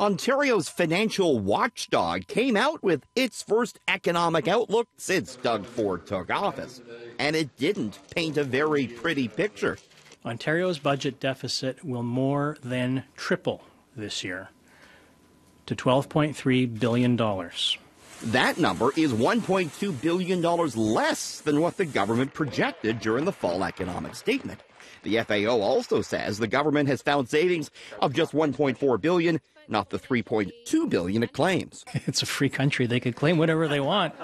Ontario's financial watchdog came out with its first economic outlook since Doug Ford took office, and it didn't paint a very pretty picture. Ontario's budget deficit will more than triple this year to $12.3 billion. That number is $1.2 billion less than what the government projected during the fall economic statement. The FAO also says the government has found savings of just 1.4 billion, not the 3.2 billion it claims. It's a free country; they could claim whatever they want.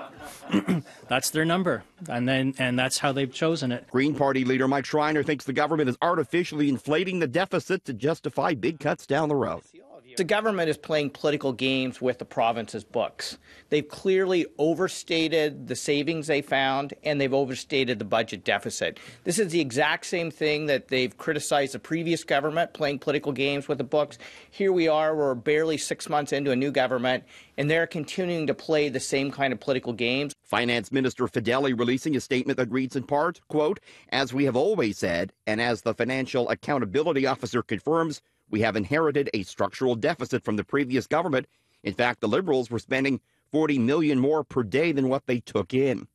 that's their number, and then and that's how they've chosen it. Green Party leader Mike Schreiner thinks the government is artificially inflating the deficit to justify big cuts down the road. The government is playing political games with the province's books. They've clearly overstated the savings they found and they've overstated the budget deficit. This is the exact same thing that they've criticized the previous government, playing political games with the books. Here we are, we're barely six months into a new government, and they're continuing to play the same kind of political games. Finance Minister Fedeli releasing a statement that reads in part, quote, as we have always said, and as the Financial Accountability Officer confirms, we have inherited a structural deficit from the previous government. In fact, the Liberals were spending 40 million more per day than what they took in.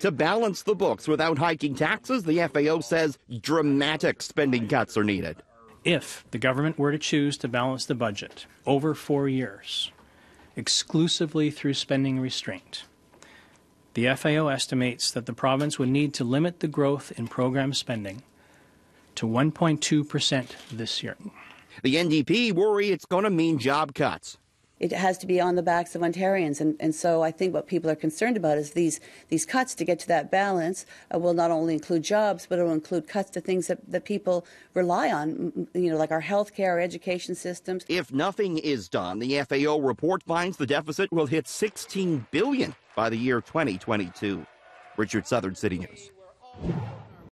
To balance the books without hiking taxes, the FAO says dramatic spending cuts are needed. If the government were to choose to balance the budget over four years, exclusively through spending restraint, the FAO estimates that the province would need to limit the growth in program spending to 1.2% this year. The NDP worry it's going to mean job cuts. It has to be on the backs of Ontarians, and, and so I think what people are concerned about is these these cuts to get to that balance uh, will not only include jobs, but it will include cuts to things that, that people rely on, you know, like our health care, our education systems. If nothing is done, the FAO report finds the deficit will hit 16 billion by the year 2022. Richard Southern City News.